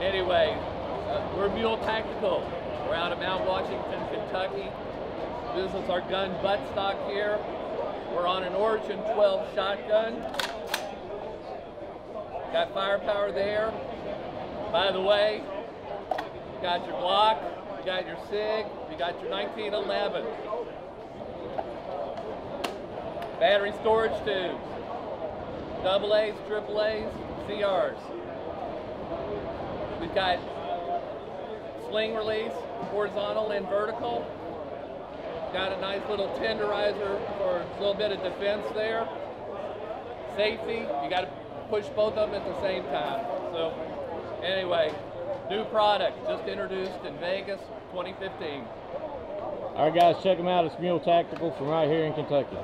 Anyway, uh, we're Mule Tactical. We're out of Mount Washington, Kentucky. This is our gun buttstock here. We're on an Origin 12 shotgun. Got firepower there. By the way, you got your Glock, you got your SIG, you got your 1911. Battery storage tubes. Double A's, triple A's, CRs. We've got sling release, horizontal and vertical. Got a nice little tenderizer for a little bit of defense there. Safety, you got to push both of them at the same time. So anyway, new product just introduced in Vegas 2015. All right, guys, check them out. It's Mule Tactical from right here in Kentucky.